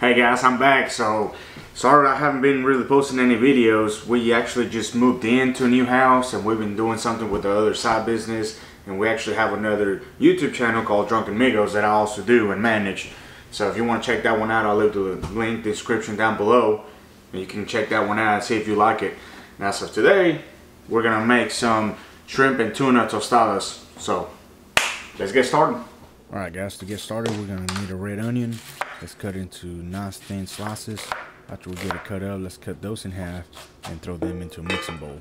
Hey guys, I'm back. So, sorry I haven't been really posting any videos. We actually just moved into a new house and we've been doing something with the other side business. And we actually have another YouTube channel called Drunken Migos that I also do and manage. So if you want to check that one out, I'll leave the link description down below. And you can check that one out and see if you like it. Now, so today, we're going to make some shrimp and tuna tostadas. So, let's get started. Alright guys, to get started, we're going to need a red onion. Let's cut into nice thin slices. After we get it cut up, let's cut those in half and throw them into a mixing bowl.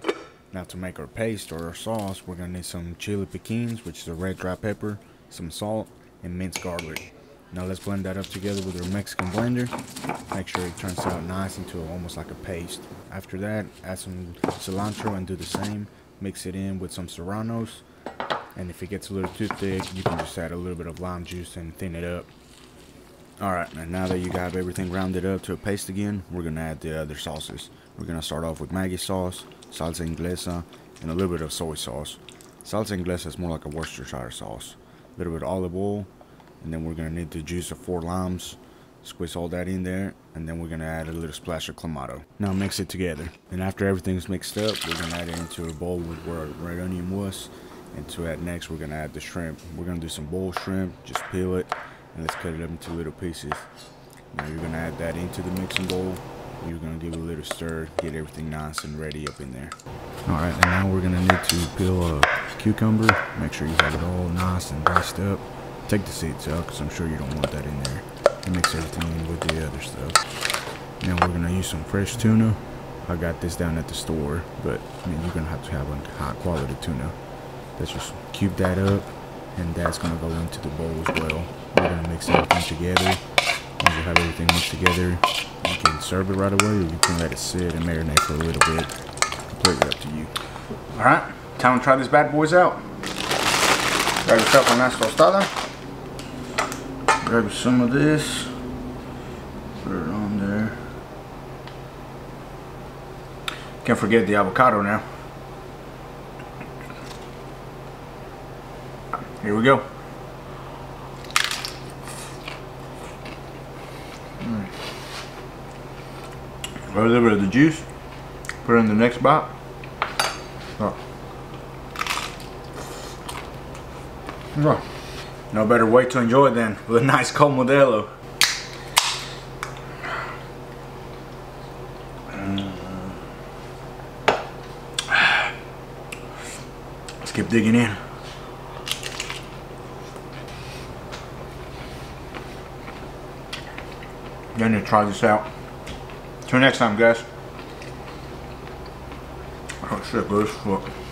Now to make our paste or our sauce, we're to need some chili piquins, which is a red dry pepper, some salt, and minced garlic. Now let's blend that up together with our Mexican blender. Make sure it turns out nice into almost like a paste. After that, add some cilantro and do the same. Mix it in with some serranos. And if it gets a little too thick, you can just add a little bit of lime juice and thin it up. Alright, and now that you got everything rounded up to a paste again, we're going to add the other sauces. We're going to start off with Maggi sauce, salsa inglesa, and a little bit of soy sauce. Salsa inglesa is more like a Worcestershire sauce. A little bit of olive oil, and then we're going to need the juice of four limes. Squeeze all that in there, and then we're going to add a little splash of clamato. Now mix it together. And after everything's mixed up, we're going to add it into a bowl with where red onion was. And to add next, we're going to add the shrimp. We're going to do some bowl shrimp, just peel it, and let's cut it up into little pieces. Now you're gonna add that into the mixing bowl. You're gonna give it a little stir, get everything nice and ready up in there. All right, and now we're gonna need to peel a cucumber. Make sure you have it all nice and diced up. Take the seeds out, because I'm sure you don't want that in there. Mix everything in with the other stuff. Now we're gonna use some fresh tuna. I got this down at the store, but I mean, you're gonna have to have a high quality tuna. Let's just cube that up, and that's gonna go into the bowl as well. We're gonna mix everything together. Once you have everything mixed together, you can serve it right away or you can let it sit and marinate for a little bit. Completely up to you. Alright, time to try this bad boys out. Grab yourself a nice tostada. Grab some of this. Put it on there. Can't forget the avocado now. Here we go. a little bit of the juice, put it in the next bite. Oh. Oh. No better way to enjoy it than with a nice cold Modelo. Let's keep digging in. You try this out. Till next time, guys. Oh shit, as fuck.